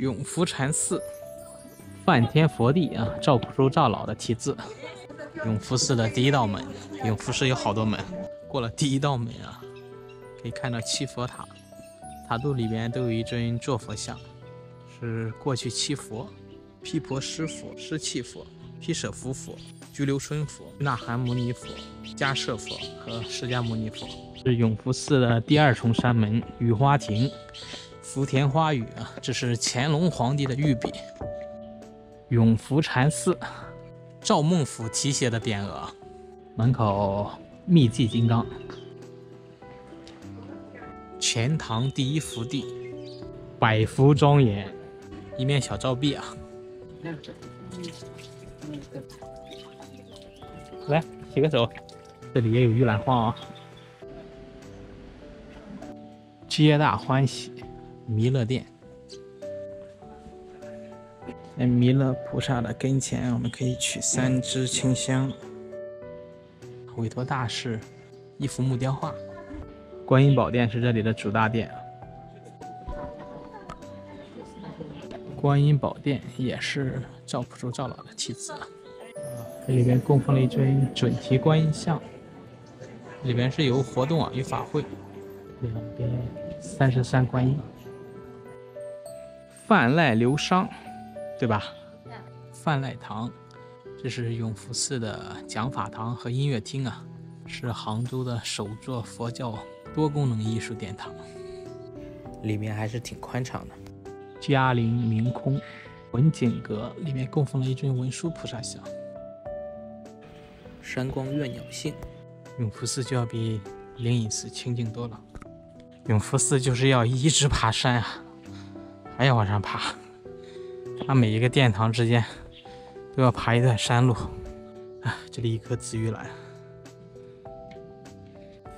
永福禅寺，梵天佛地啊，赵朴洲赵老的题字。永福寺的第一道门，永福寺有好多门，过了第一道门啊，可以看到七佛塔，塔肚里边都有一尊坐佛像，是过去七佛：毗婆尸佛、尸气佛、毗舍浮佛、居留春佛、那含牟尼佛、迦摄佛和释迦牟尼佛。是永福寺的第二重山门，雨花亭，福田花语啊，这是乾隆皇帝的御笔。永福禅寺。赵孟俯题写的匾额，门口密迹金刚，钱塘第一福地，百福庄严，一面小照壁啊！来洗个手，这里也有玉兰花啊！皆大欢喜，弥勒殿。在弥勒菩萨的跟前，我们可以取三支清香。韦陀大士一幅木雕画。观音宝殿是这里的主大殿。观音宝殿也是赵朴洲赵老的题字。这里边供奉了一尊准提观音像。里边是有活动啊，有法会。两边三十三观音。泛赖流觞。对吧？泛赖堂，这是永福寺的讲法堂和音乐厅啊，是杭州的首座佛教多功能艺术殿堂，里面还是挺宽敞的。嘉陵明空文景阁里面供奉了一尊文殊菩萨像。山光悦鸟性，永福寺就要比灵隐寺清静多了。永福寺就是要一直爬山啊，还要往上爬。它每一个殿堂之间都要爬一段山路。啊，这里一棵紫玉兰。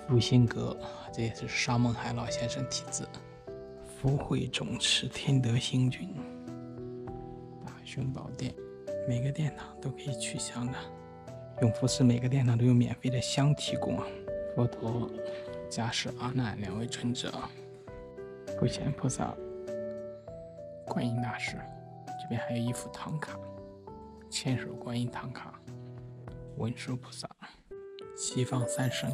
福星阁，这也是沙孟海老先生题字。福慧总持天德星君。大雄宝殿，每个殿堂都可以取香的。永福寺每个殿堂都有免费的香提供啊。佛陀、迦叶阿难两位尊者。普贤菩萨、观音大士。这边还有一幅唐卡，千手观音唐卡，文殊菩萨，西方三圣，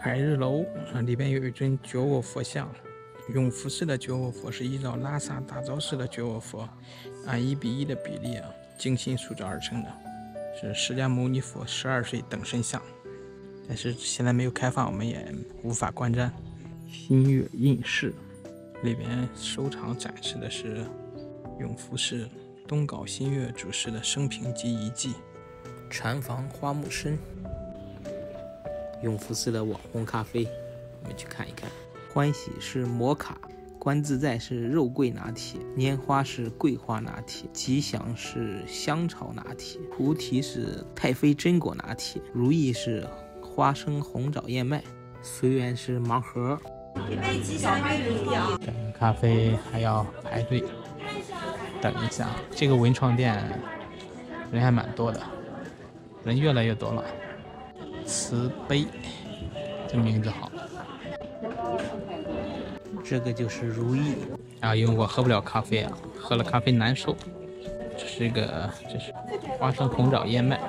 海日楼啊，里边有一尊觉沃佛像。永福寺的觉沃佛是依照拉萨大昭寺的觉沃佛按一比一的比例啊精心塑造而成的，是释迦牟尼佛十二岁等身像，但是现在没有开放，我们也无法观瞻。新月印饰里边收藏展示的是。永福寺东皋新月主事的生平及遗迹，禅房花木深，永福寺的网红咖啡，我们去看一看。欢喜是摩卡，观自在是肉桂拿铁，拈花是桂花拿铁，吉祥是香草拿铁，菩提是太妃榛果拿铁，如意是花生红枣燕麦，随缘是盲盒。等咖啡还要排队，等一下，这个文创店人还蛮多的，人越来越多了。慈悲，这名字好。这个就是如意啊，因为我喝不了咖啡啊，喝了咖啡难受。这是个，这是花生红枣燕麦。